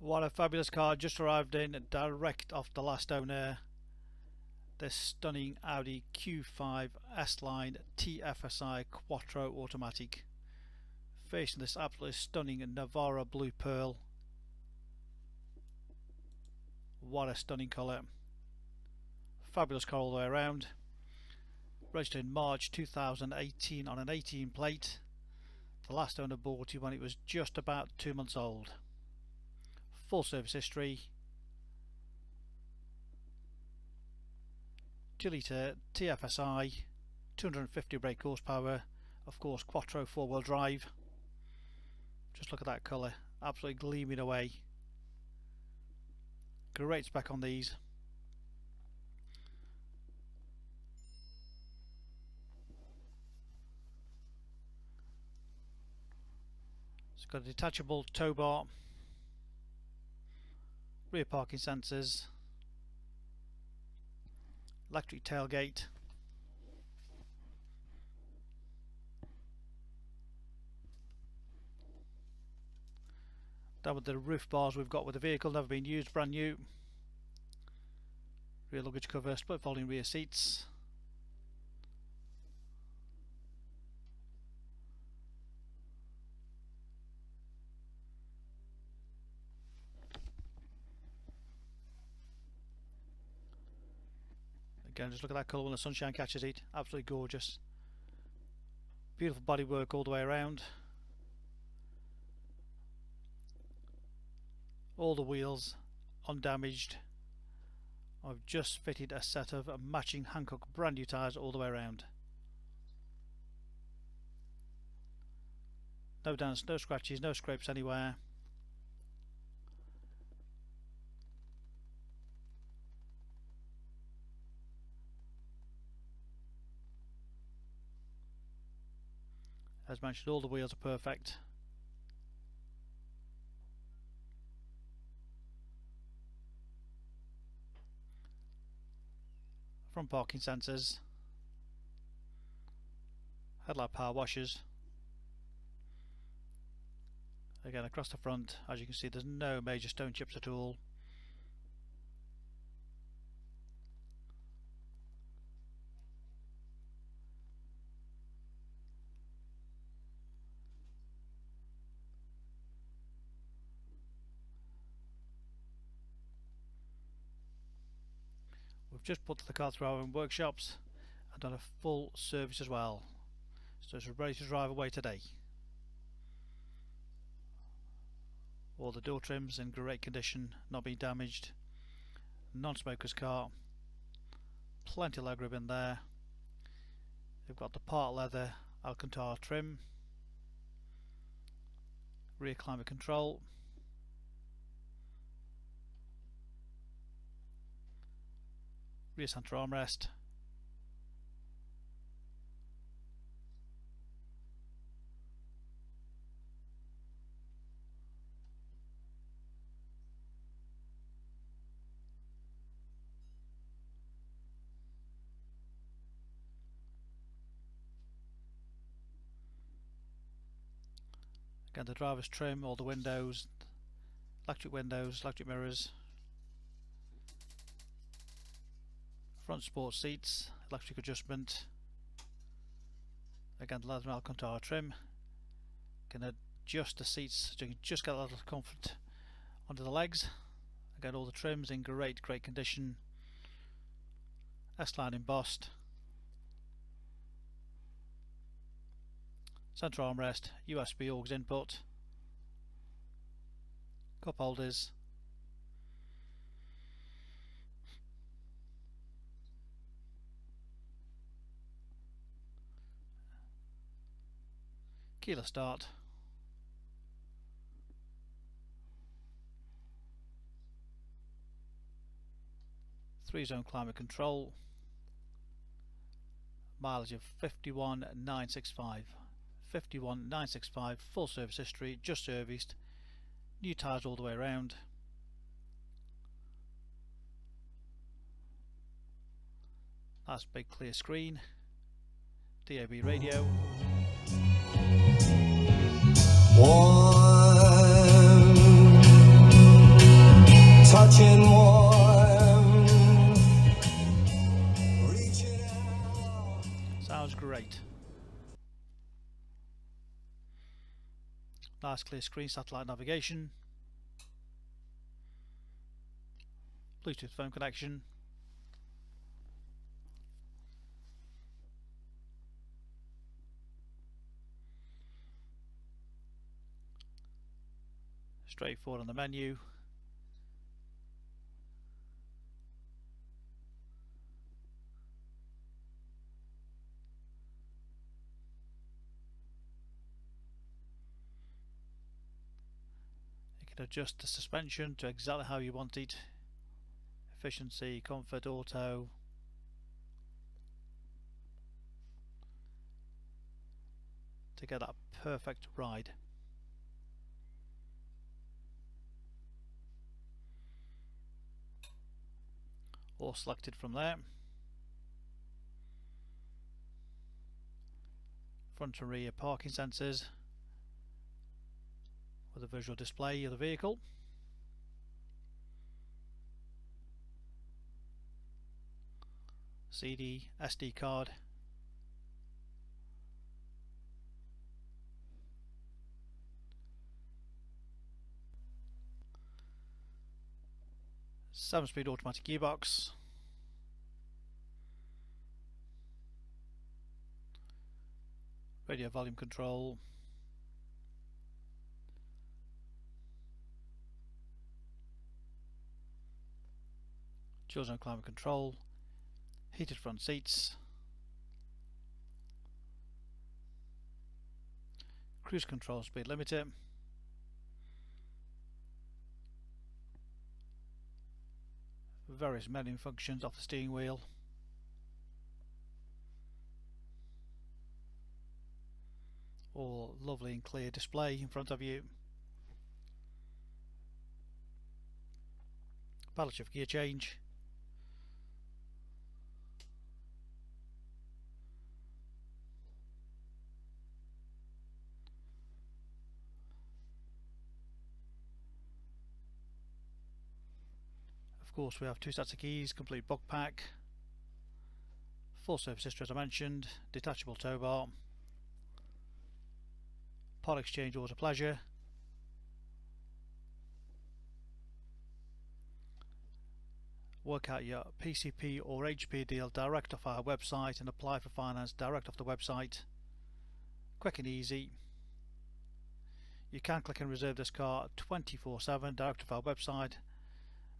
What a fabulous car just arrived in direct off the last owner. This stunning Audi Q5 S-Line TFSI Quattro Automatic. Facing this absolutely stunning Navarra Blue Pearl. What a stunning colour. Fabulous car all the way around. Registered in March 2018 on an 18 plate. The last owner bought it when it was just about two months old full service history. 2 litre TFSI 250 brake horsepower of course quattro four-wheel drive. Just look at that colour absolutely gleaming away. Great spec on these. It's got a detachable tow bar rear parking sensors, electric tailgate, down with the roof bars we've got with the vehicle, never been used, brand new, rear luggage cover, split folding rear seats, Again, look at that colour when the sunshine catches it. Absolutely gorgeous. Beautiful bodywork all the way around. All the wheels undamaged. I've just fitted a set of matching Hankook brand new tyres all the way around. No dents, no scratches, no scrapes anywhere. As mentioned, all the wheels are perfect. Front parking sensors. Headlight power washers. Again across the front, as you can see there's no major stone chips at all. Just put the car through our own workshops and done a full service as well. So it's ready to drive away today. All the door trims in great condition, not being damaged. Non-smoker's car. Plenty of leg legroom in there. We've got the part leather Alcantara trim. Rear climate control. Rear center armrest Again the driver's trim, all the windows, electric windows, electric mirrors, front sport seats, electric adjustment, again the leather Alcantara trim, can adjust the seats so you can just get a little comfort under the legs, again all the trims in great great condition, S-line embossed, centre armrest, USB aux input, cup holders, keyless start. Three zone climate control. Mileage of 51965 51965 full service history just serviced. New tyres all the way around. Nice big clear screen. DAB radio Nice clear screen, satellite navigation, Bluetooth phone connection, Straightforward on the menu. You can adjust the suspension to exactly how you want it. Efficiency, comfort, auto. To get that perfect ride all selected from there front and rear parking sensors with a visual display of the vehicle. CD, SD card. Seven speed automatic gearbox. Radio volume control. dual zone climate control, heated front seats, cruise control speed limiter, various menu functions off the steering wheel, all lovely and clear display in front of you. Paddle shift gear change course we have two sets of keys, complete book pack, full service history as I mentioned, detachable tow bar, part exchange order pleasure, work out your PCP or HP deal direct off our website and apply for finance direct off the website. Quick and easy. You can click and reserve this car 24-7 direct off our website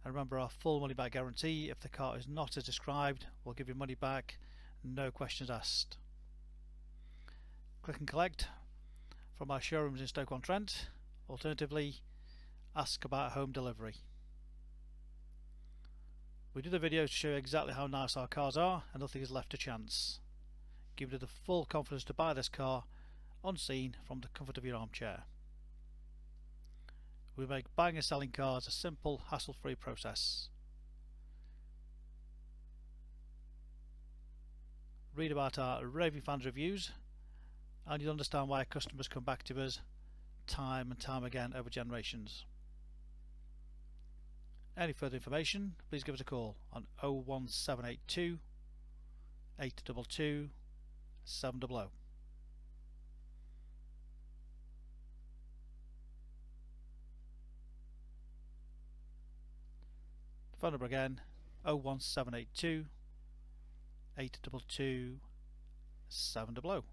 and remember our full money back guarantee if the car is not as described we'll give you money back no questions asked. Click and collect from our showrooms in Stoke-on-Trent alternatively ask about home delivery. We do the video to show you exactly how nice our cars are and nothing is left to chance. Give you the full confidence to buy this car on scene from the comfort of your armchair we make buying and selling cars a simple, hassle-free process. Read about our raving fans reviews and you'll understand why customers come back to us time and time again over generations. Any further information, please give us a call on 01782 822 700. Phone number again 01782 822 700.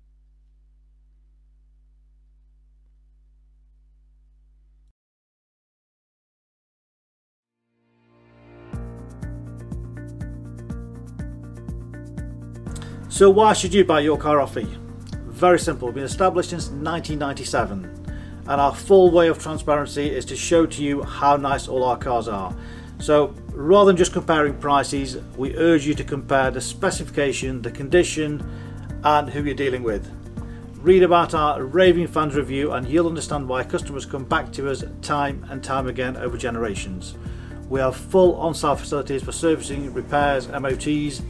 So why should you buy your car off me? Very simple, we've been established since 1997 and our full way of transparency is to show to you how nice all our cars are. So rather than just comparing prices, we urge you to compare the specification, the condition and who you're dealing with. Read about our raving fans review and you'll understand why customers come back to us time and time again over generations. We have full on-site facilities for servicing, repairs, MOTs.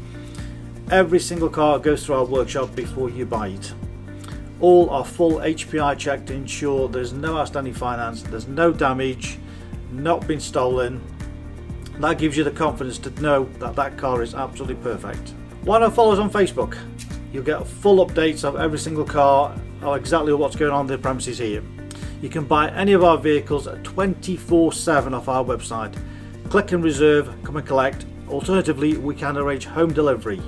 Every single car goes through our workshop before you buy it. All are full HPI checked to ensure there's no outstanding finance, there's no damage, not been stolen, that gives you the confidence to know that that car is absolutely perfect. Why not follow us on Facebook? You'll get full updates of every single car or exactly what's going on the premises here. You can buy any of our vehicles 24 7 off our website. Click and reserve, come and collect. Alternatively, we can arrange home delivery.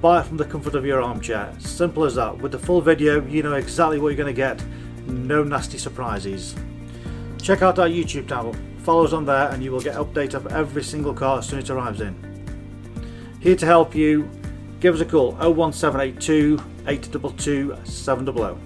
Buy it from the comfort of your armchair. Simple as that. With the full video, you know exactly what you're going to get. No nasty surprises. Check out our YouTube channel. Follow us on there and you will get update of every single car as soon as it arrives in. Here to help you, give us a call 01782 822 700.